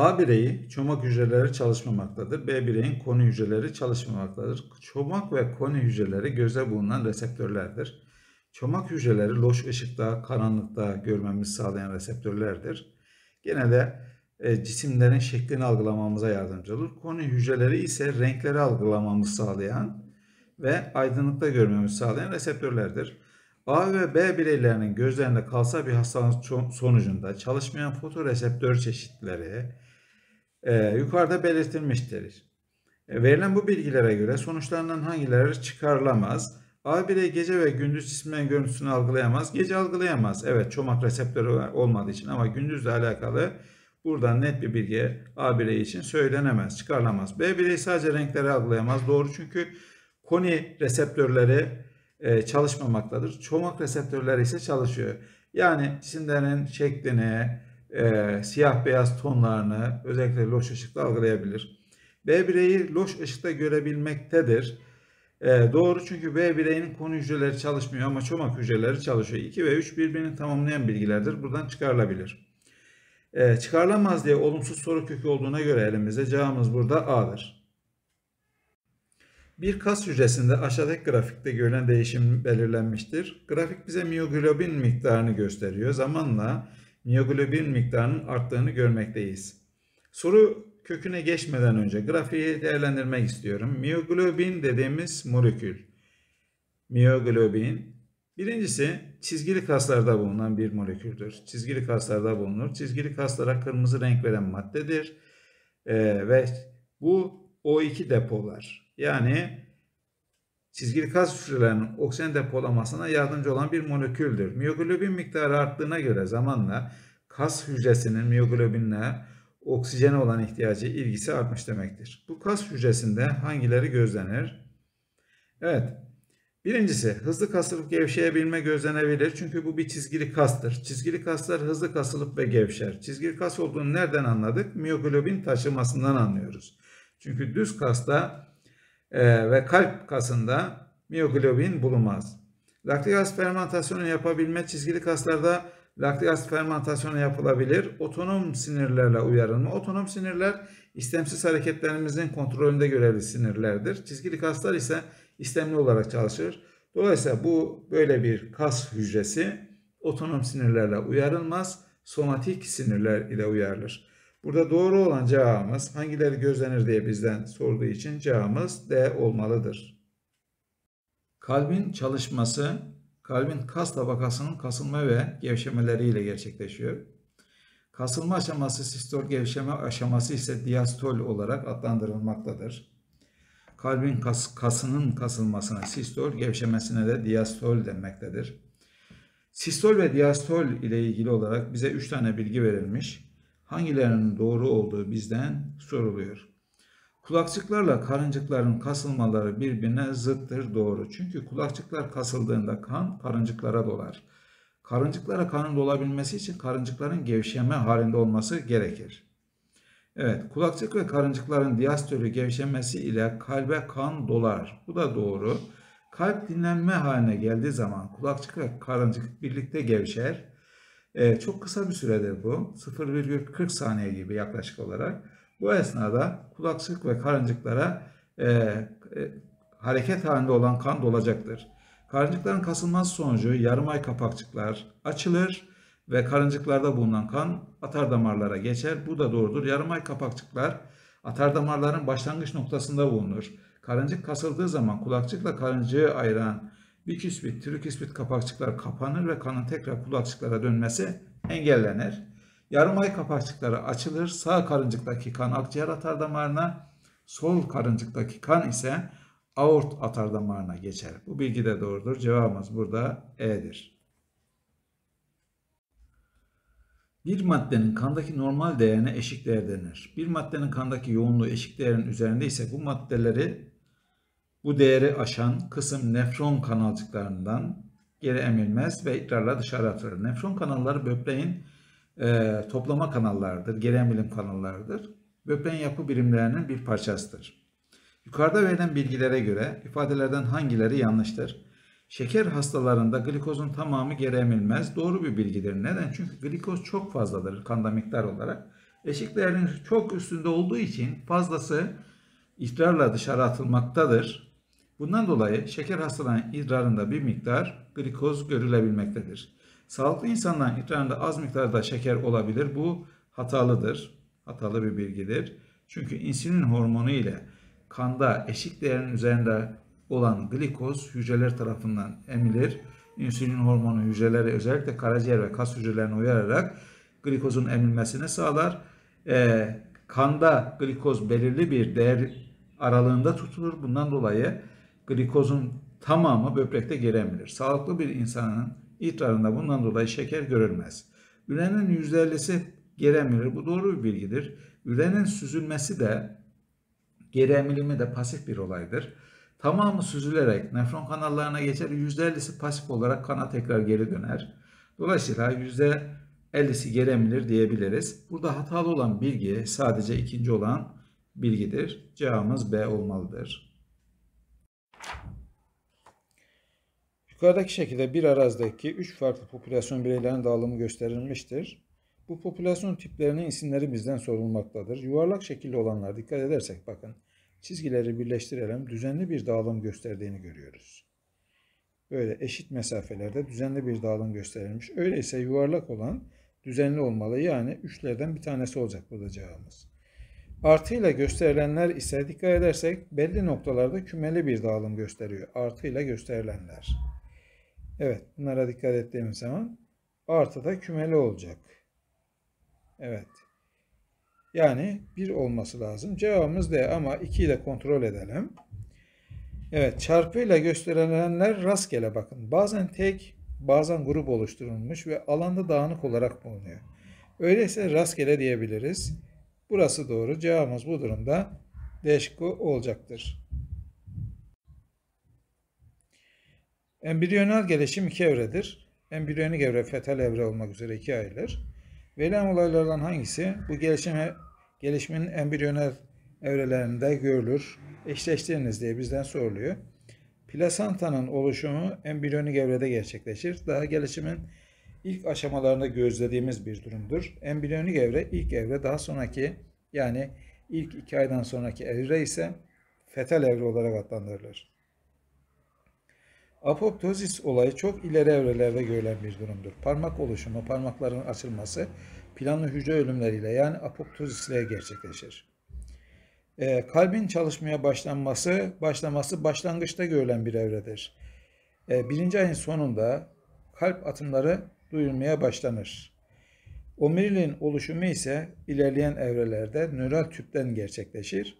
A bireyi çomak hücreleri çalışmamaktadır. B bireyin koni hücreleri çalışmamaktadır. Çomak ve koni hücreleri göze bulunan reseptörlerdir. Çomak hücreleri loş ışıkta, karanlıkta görmemizi sağlayan reseptörlerdir. Genelde e, cisimlerin şeklini algılamamıza yardımcı olur. Koni hücreleri ise renkleri algılamamızı sağlayan ve aydınlıkta görmemizi sağlayan reseptörlerdir. A ve B bireylerinin gözlerinde kalsa bir hastalık sonucunda çalışmayan fotoreseptör çeşitleri e, yukarıda belirtilmiştir. E, verilen bu bilgilere göre sonuçlarından hangileri çıkarılamaz? A birey gece ve gündüz cisimlerin görüntüsünü algılayamaz. Gece algılayamaz. Evet çomak reseptörü olmadığı için ama gündüzle alakalı buradan net bir bilgi A birey için söylenemez, çıkarılamaz. B birey sadece renkleri algılayamaz. Doğru çünkü koni reseptörleri e, çalışmamaktadır. Çomak reseptörleri ise çalışıyor. Yani cisimlerin şeklini, e, siyah beyaz tonlarını özellikle loş ışıkta algılayabilir. B bireyi loş ışıkta görebilmektedir. E, doğru çünkü B bireyinin konu hücreleri çalışmıyor ama çomak hücreleri çalışıyor. 2 ve 3 birbirini tamamlayan bilgilerdir. Buradan çıkarılabilir. E, çıkarılamaz diye olumsuz soru kökü olduğuna göre elimizde cevabımız burada A'dır. Bir kas hücresinde aşağıdaki grafikte görülen değişim belirlenmiştir. Grafik bize miyoglobin miktarını gösteriyor. Zamanla miyoglobin miktarının arttığını görmekteyiz. Soru köküne geçmeden önce grafiği değerlendirmek istiyorum. Miyoglobin dediğimiz molekül. Miyoglobin birincisi çizgili kaslarda bulunan bir moleküldür. Çizgili kaslarda bulunur. Çizgili kaslara kırmızı renk veren maddedir. Ee, ve bu O2 depolar. Yani çizgili kas hücrelerinin oksijen depolamasına yardımcı olan bir moleküldür. Miyoglobin miktarı arttığına göre zamanla kas hücresinin miyoglobinle oksijene olan ihtiyacı, ilgisi artmış demektir. Bu kas hücresinde hangileri gözlenir? Evet. Birincisi hızlı kasılıp gevşeyebilme gözlenebilir. Çünkü bu bir çizgili kastır. Çizgili kaslar hızlı kasılıp ve gevşer. Çizgili kas olduğunu nereden anladık? Miyoglobin taşımasından anlıyoruz. Çünkü düz kasta e, ve kalp kasında miyoglobin bulunmaz. Laktik asit fermentasyonu yapabilme çizgili kaslarda laktik asit fermentasyonu yapılabilir. Otonom sinirlerle uyarılma. Otonom sinirler istemsiz hareketlerimizin kontrolünde görevli sinirlerdir. Çizgili kaslar ise istemli olarak çalışır. Dolayısıyla bu böyle bir kas hücresi otonom sinirlerle uyarılmaz, somatik sinirler ile uyarılır. Burada doğru olan cevabımız hangileri gözlenir diye bizden sorduğu için cevabımız D olmalıdır. Kalbin çalışması kalbin kas tabakasının kasılma ve gevşemeleriyle gerçekleşiyor. Kasılma aşaması sistol gevşeme aşaması ise diastol olarak adlandırılmaktadır. Kalbin kas, kasının kasılmasına sistol, gevşemesine de diastol denmektedir. Sistol ve diastol ile ilgili olarak bize 3 tane bilgi verilmiş hangilerinin doğru olduğu bizden soruluyor. Kulakçıklarla karıncıkların kasılmaları birbirine zıttır doğru. Çünkü kulakçıklar kasıldığında kan karıncıklara dolar. Karıncıklara kanın dolabilmesi için karıncıkların gevşeme halinde olması gerekir. Evet, kulakçık ve karıncıkların diastolü gevşemesi ile kalbe kan dolar. Bu da doğru. Kalp dinlenme haline geldiği zaman kulakçık ve karıncık birlikte gevşer e, çok kısa bir süredir bu. 0,40 saniye gibi yaklaşık olarak. Bu esnada kulakçık ve karıncıklara e, e, hareket halinde olan kan dolacaktır. Karıncıkların kasılması sonucu yarım ay kapakçıklar açılır ve karıncıklarda bulunan kan atar damarlara geçer. Bu da doğrudur. Yarım ay kapakçıklar atar damarların başlangıç noktasında bulunur. Karıncık kasıldığı zaman kulakçıkla karıncığı ayıran biküspit, triküspit kapakçıklar kapanır ve kanın tekrar kulakçıklara dönmesi engellenir. Yarım ay kapakçıkları açılır. Sağ karıncıktaki kan akciğer atar damarına, sol karıncıktaki kan ise aort atar damarına geçer. Bu bilgi de doğrudur. Cevabımız burada E'dir. Bir maddenin kandaki normal değerine eşik değer denir. Bir maddenin kandaki yoğunluğu eşik değerin üzerinde ise bu maddeleri bu değeri aşan kısım nefron kanalcıklarından geri emilmez ve idrarla dışarı atılır. Nefron kanalları böbreğin e, toplama kanallarıdır, geri emilim kanallarıdır. Böbreğin yapı birimlerinin bir parçasıdır. Yukarıda verilen bilgilere göre ifadelerden hangileri yanlıştır? Şeker hastalarında glikozun tamamı geri emilmez. Doğru bir bilgidir. Neden? Çünkü glikoz çok fazladır kanda miktar olarak. Eşik değerinin çok üstünde olduğu için fazlası idrarla dışarı atılmaktadır. Bundan dolayı şeker hastalığının idrarında bir miktar glikoz görülebilmektedir. Sağlıklı insanların idrarında az miktarda şeker olabilir. Bu hatalıdır. Hatalı bir bilgidir. Çünkü insülin hormonu ile kanda eşik değerin üzerinde olan glikoz hücreler tarafından emilir. İnsülin hormonu hücreleri özellikle karaciğer ve kas hücrelerine uyararak glikozun emilmesini sağlar. Ee, kanda glikoz belirli bir değer aralığında tutulur. Bundan dolayı glikozun tamamı böbrekte geri emilir. Sağlıklı bir insanın idrarında bundan dolayı şeker görülmez. Ürenin %50'si geri emilir. Bu doğru bir bilgidir. Ürenin süzülmesi de geri emilimi de pasif bir olaydır. Tamamı süzülerek nefron kanallarına geçer. %50'si pasif olarak kana tekrar geri döner. Dolayısıyla %50'si geri emilir diyebiliriz. Burada hatalı olan bilgi sadece ikinci olan bilgidir. Cevabımız B olmalıdır. Yukarıdaki şekilde bir arazideki 3 farklı popülasyon bireylerinin dağılımı gösterilmiştir. Bu popülasyon tiplerinin isimleri bizden sorulmaktadır. Yuvarlak şekilli olanlar dikkat edersek bakın çizgileri birleştirelim düzenli bir dağılım gösterdiğini görüyoruz. Böyle eşit mesafelerde düzenli bir dağılım gösterilmiş. Öyleyse yuvarlak olan düzenli olmalı. Yani üçlerden bir tanesi olacak burada cevabımız. Artıyla gösterilenler ise dikkat edersek belli noktalarda kümeli bir dağılım gösteriyor. Artıyla gösterilenler. Evet bunlara dikkat ettiğimiz zaman artıda kümeli olacak. Evet. Yani 1 olması lazım. Cevabımız D ama 2 ile kontrol edelim. Evet çarpıyla gösterilenler rastgele bakın. Bazen tek bazen grup oluşturulmuş ve alanda dağınık olarak bulunuyor. Öyleyse rastgele diyebiliriz. Burası doğru. Cevabımız bu durumda D şıkkı olacaktır. Embriyonal gelişim iki evredir. Embriyonik evre, fetal evre olmak üzere iki ayrılır. Verilen olaylardan hangisi bu gelişime, gelişimin embriyonel evrelerinde görülür? Eşleştiriniz diye bizden soruluyor. Plasantanın oluşumu embriyonik evrede gerçekleşir. Daha gelişimin ilk aşamalarında gözlediğimiz bir durumdur. Embriyonik evre ilk evre daha sonraki yani ilk iki aydan sonraki evre ise fetal evre olarak adlandırılır. Apoptozis olayı çok ileri evrelerde görülen bir durumdur. Parmak oluşumu, parmakların açılması planlı hücre ölümleriyle yani apoptozisle gerçekleşir. E, kalbin çalışmaya başlanması, başlaması başlangıçta görülen bir evredir. E, birinci ayın sonunda kalp atımları duyulmaya başlanır. Omuriliğin oluşumu ise ilerleyen evrelerde nöral tüpten gerçekleşir.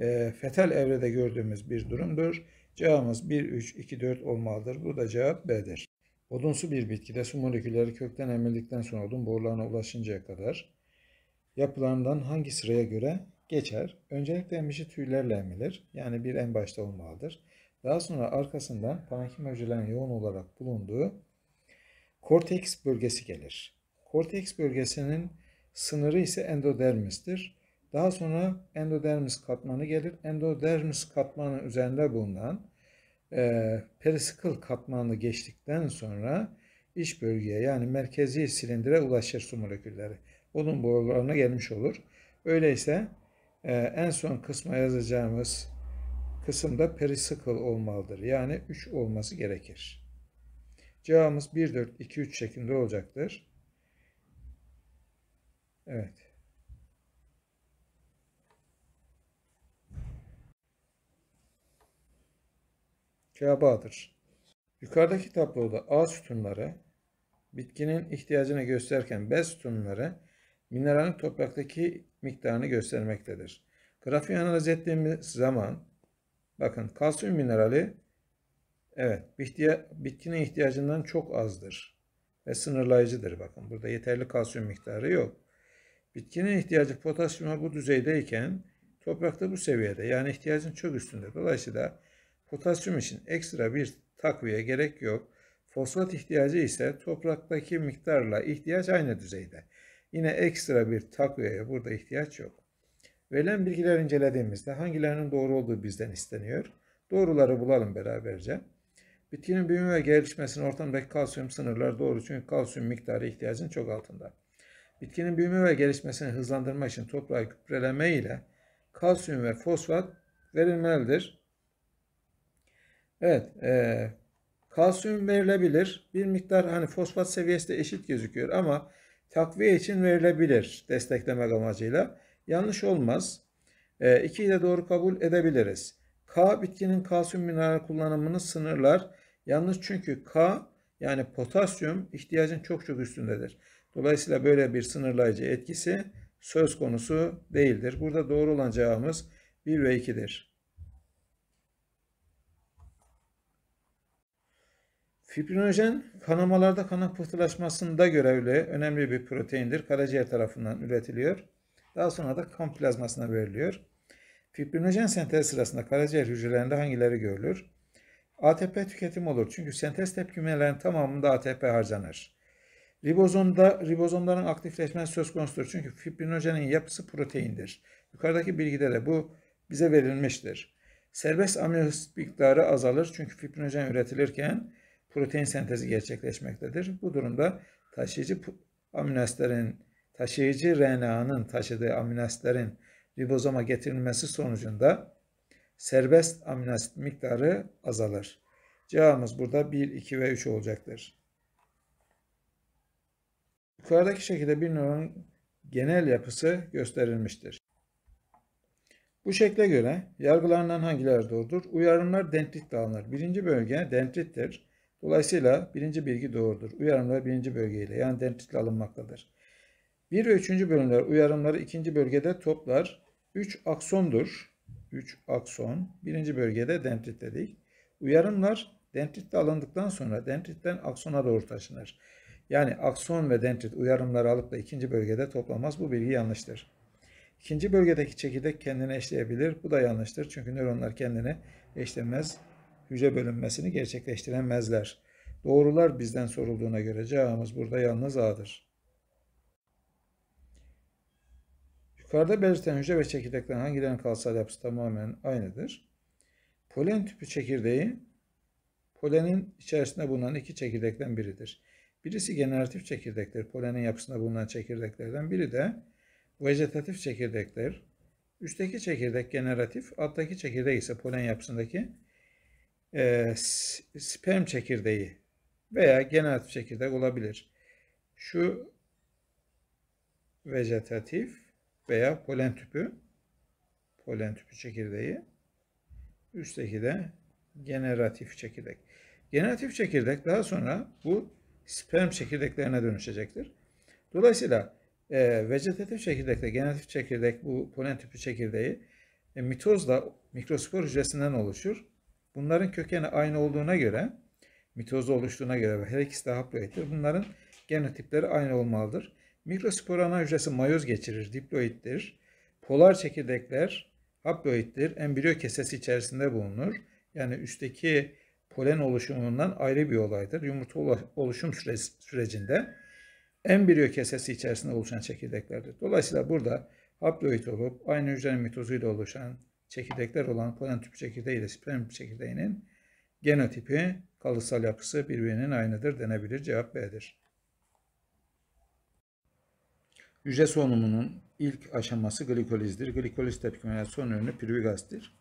E, fetal evrede gördüğümüz bir durumdur. Cevabımız 1, 3, 2, 4 olmalıdır. Bu da cevap B'dir. Odunsu bir bitkide su molekülleri kökten emildikten sonra odun borularına ulaşıncaya kadar yapılarından hangi sıraya göre geçer? Öncelikle emişi tüylerle emilir. Yani bir en başta olmalıdır. Daha sonra arkasından parenkim hücrelerin yoğun olarak bulunduğu korteks bölgesi gelir. Korteks bölgesinin sınırı ise endodermistir. Daha sonra endodermis katmanı gelir. Endodermis katmanı üzerinde bulunan e, periskıl katmanı geçtikten sonra iç bölgeye yani merkezi silindire ulaşır su molekülleri. Onun borularına gelmiş olur. Öyleyse e, en son kısma yazacağımız kısımda periskıl olmalıdır. Yani 3 olması gerekir. Cevabımız 1, 4, 2, 3 şeklinde olacaktır. Evet. Cevabıdır. Yukarıdaki tabloda A sütunları bitkinin ihtiyacını gösterirken B sütunları mineralin topraktaki miktarını göstermektedir. Grafiği analiz ettiğimiz zaman bakın kalsiyum minerali evet bitkinin ihtiyacından çok azdır ve sınırlayıcıdır. Bakın burada yeterli kalsiyum miktarı yok. Bitkinin ihtiyacı potasyuma bu düzeydeyken toprakta bu seviyede yani ihtiyacın çok üstünde. Dolayısıyla Potasyum için ekstra bir takviye gerek yok. Fosfat ihtiyacı ise topraktaki miktarla ihtiyaç aynı düzeyde. Yine ekstra bir takviyeye burada ihtiyaç yok. Verilen bilgiler incelediğimizde hangilerinin doğru olduğu bizden isteniyor. Doğruları bulalım beraberce. Bitkinin büyüme ve gelişmesinin ortamdaki kalsiyum sınırları doğru çünkü kalsiyum miktarı ihtiyacın çok altında. Bitkinin büyüme ve gelişmesini hızlandırmak için toprağı gübreleme ile kalsiyum ve fosfat verilmelidir. Evet, e, kalsiyum verilebilir. Bir miktar hani fosfat seviyesi de eşit gözüküyor ama takviye için verilebilir desteklemek amacıyla. Yanlış olmaz. E, ikiyi de doğru kabul edebiliriz. K bitkinin kalsiyum mineral kullanımını sınırlar. Yanlış çünkü K yani potasyum ihtiyacın çok çok üstündedir. Dolayısıyla böyle bir sınırlayıcı etkisi söz konusu değildir. Burada doğru olan cevabımız 1 ve 2'dir. Fibrinojen kanamalarda kanın pıhtılaşmasında görevli önemli bir proteindir. Karaciğer tarafından üretiliyor. Daha sonra da kan plazmasına veriliyor. Fibrinojen sentez sırasında karaciğer hücrelerinde hangileri görülür? ATP tüketim olur. Çünkü sentez tepkimelerinin tamamında ATP harcanır. Ribozomda ribozomların aktifleşmesi söz konusudur. Çünkü fibrinojenin yapısı proteindir. Yukarıdaki bilgide de bu bize verilmiştir. Serbest amino miktarı azalır çünkü fibrinojen üretilirken protein sentezi gerçekleşmektedir. Bu durumda taşıyıcı aminoasitlerin, taşıyıcı RNA'nın taşıdığı aminoasitlerin ribozoma getirilmesi sonucunda serbest aminoasit miktarı azalır. Cevabımız burada 1, 2 ve 3 olacaktır. Yukarıdaki şekilde bir nöronun genel yapısı gösterilmiştir. Bu şekle göre yargılarından hangileri doğrudur? Uyarımlar dendritle alınır. Birinci bölge dendrittir. Dolayısıyla birinci bilgi doğrudur. Uyarımlar birinci bölgeyle yani dendritle alınmaktadır. Bir ve üçüncü bölümler uyarımları ikinci bölgede toplar. Üç aksondur. Üç akson. Birinci bölgede dendrit dedik. Uyarımlar dendritle alındıktan sonra dendritten aksona doğru taşınır. Yani akson ve dendrit uyarımları alıp da ikinci bölgede toplamaz. Bu bilgi yanlıştır. İkinci bölgedeki çekirdek kendini eşleyebilir. Bu da yanlıştır. Çünkü nöronlar kendini eşlemez. Hücre bölünmesini gerçekleştiremezler. Doğrular bizden sorulduğuna göre cevabımız burada yalnız A'dır. Yukarıda belirtilen hücre ve çekirdeklerin hangilerinin kalsal yapısı tamamen aynıdır. Polen tüpü çekirdeği polenin içerisinde bulunan iki çekirdekten biridir. Birisi generatif çekirdekler, polenin yapısında bulunan çekirdeklerden biri de vegetatif çekirdekler. Üstteki çekirdek generatif, alttaki çekirdek ise polen yapısındaki e, sperm çekirdeği veya generatif çekirdek olabilir. Şu vegetatif veya polen tüpü, polen tüpü çekirdeği, üstteki de generatif çekirdek. Generatif çekirdek daha sonra bu sperm çekirdeklerine dönüşecektir. Dolayısıyla e, vegetatif çekirdekle generatif çekirdek bu polen tüpü çekirdeği e, mitozla mikrospor hücresinden oluşur. Bunların kökeni aynı olduğuna göre mitozda oluştuğuna göre ve her ikisi de haploittir. Bunların genotipleri aynı olmalıdır. Mikrospor hücresi mayoz geçirir, diploittir. Polar çekirdekler haploittir. Embriyo kesesi içerisinde bulunur. Yani üstteki polen oluşumundan ayrı bir olaydır. Yumurta oluşum sürecinde embriyo kesesi içerisinde oluşan çekirdeklerdir. Dolayısıyla burada haploid olup aynı hücrenin mitozuyla oluşan çekirdekler olan polen tüpü çekirdeği ile sperm çekirdeğinin genotipi, kalıtsal yapısı birbirinin aynıdır denebilir. Cevap B'dir. Hücre solunumunun ilk aşaması glikolizdir. Glikoliz tepkimeler son ürünü piruvigazdır.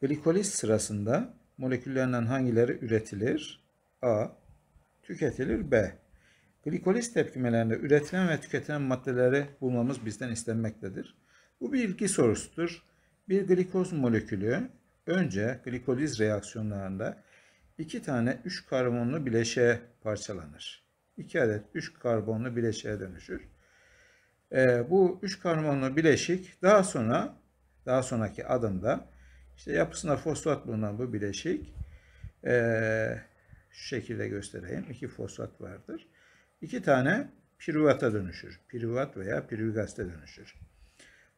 Glikoliz sırasında moleküllerinden hangileri üretilir? A. Tüketilir. B. Glikoliz tepkimelerinde üretilen ve tüketilen maddeleri bulmamız bizden istenmektedir. Bu bir ilgi sorusudur. Bir glikoz molekülü önce glikoliz reaksiyonlarında iki tane 3 karbonlu bileşiğe parçalanır. 2 adet 3 karbonlu bileşiğe dönüşür. Ee, bu 3 karbonlu bileşik daha sonra daha sonraki adımda işte yapısında fosfat bulunan bu bileşik ee, şu şekilde göstereyim. İki fosfat vardır. İki tane piruvata dönüşür. Piruvat veya piruvigasta dönüşür.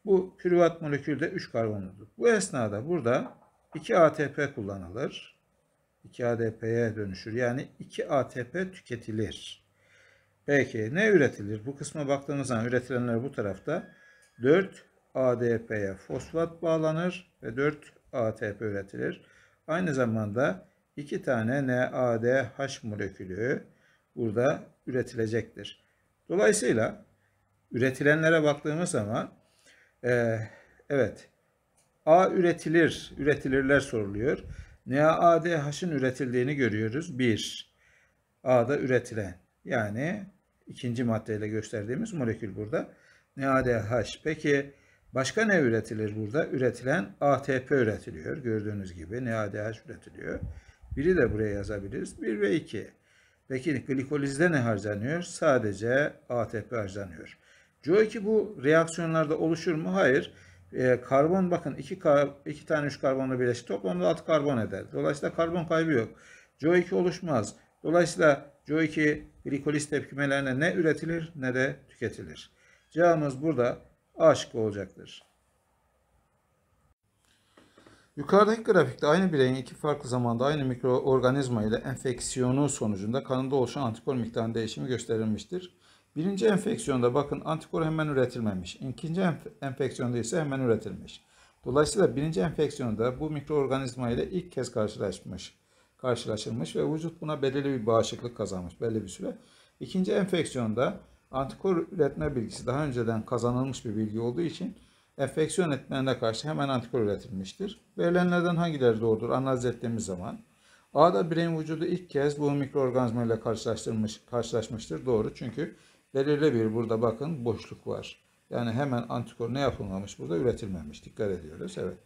Bu piruvat molekülde 3 karbonludur. Bu esnada burada 2 ATP kullanılır. 2 ADP'ye dönüşür. Yani 2 ATP tüketilir. Peki ne üretilir? Bu kısma baktığımız zaman üretilenler bu tarafta 4 ADP'ye fosfat bağlanır ve 4 ATP üretilir. Aynı zamanda 2 tane NADH molekülü burada üretilecektir. Dolayısıyla üretilenlere baktığımız zaman e, evet A üretilir, üretilirler soruluyor. NADH'ın üretildiğini görüyoruz. 1. A'da üretilen. Yani ikinci maddeyle gösterdiğimiz molekül burada. NADH. Peki başka ne üretilir burada? Üretilen ATP üretiliyor. Gördüğünüz gibi NADH üretiliyor. Biri de buraya yazabiliriz. 1 ve 2. Peki glikolizde ne harcanıyor? Sadece ATP harcanıyor. CO2 bu reaksiyonlarda oluşur mu? Hayır. Ee, karbon bakın iki, kar, iki tane üç karbonla birleşik toplamda 6 karbon eder. Dolayısıyla karbon kaybı yok. CO2 oluşmaz. Dolayısıyla CO2 glikoliz tepkimelerine ne üretilir ne de tüketilir. Cevabımız burada A şıkkı olacaktır. Yukarıdaki grafikte aynı bireyin iki farklı zamanda aynı mikroorganizma ile enfeksiyonu sonucunda kanında oluşan antikor miktarının değişimi gösterilmiştir. Birinci enfeksiyonda bakın antikor hemen üretilmemiş. İkinci enf- enfeksiyonda ise hemen üretilmiş. Dolayısıyla birinci enfeksiyonda bu mikroorganizma ile ilk kez karşılaşmış, karşılaşılmış ve vücut buna belirli bir bağışıklık kazanmış belli bir süre. İkinci enfeksiyonda antikor üretme bilgisi daha önceden kazanılmış bir bilgi olduğu için enfeksiyon etmenine karşı hemen antikor üretilmiştir. Verilenlerden hangileri doğrudur analiz ettiğimiz zaman A'da bireyin vücudu ilk kez bu mikroorganizma ile karşılaştırmış, karşılaşmıştır. Doğru çünkü belirli bir burada bakın boşluk var. Yani hemen antikor ne yapılmamış burada üretilmemiş. Dikkat ediyoruz. Evet.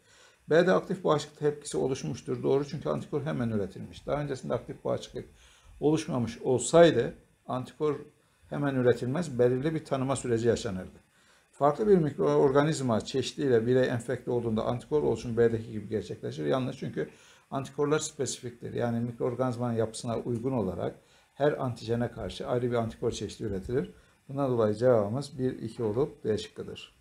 B'de aktif bağışıklık tepkisi oluşmuştur. Doğru çünkü antikor hemen üretilmiş. Daha öncesinde aktif bağışıklık oluşmamış olsaydı antikor hemen üretilmez. Belirli bir tanıma süreci yaşanırdı. Farklı bir mikroorganizma çeşidiyle birey enfekte olduğunda antikor oluşumu B'deki gibi gerçekleşir. Yanlış çünkü antikorlar spesifiktir. Yani mikroorganizmanın yapısına uygun olarak her antijene karşı ayrı bir antikor çeşidi üretilir. Bundan dolayı cevabımız 1-2 olup D şıkkıdır.